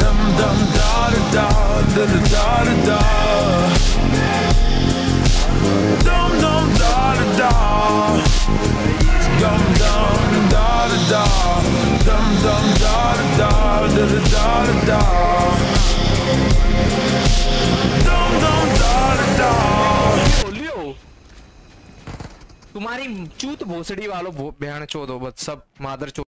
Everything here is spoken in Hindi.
Dum dum da da da da da da da. Dum dum da da da. Dum dum da da da. Dum dum da da da da da da da. Dum dum da da da. तुम्हारी चूत भोसड़ी वालों बहन चो दो बस सब मादर चो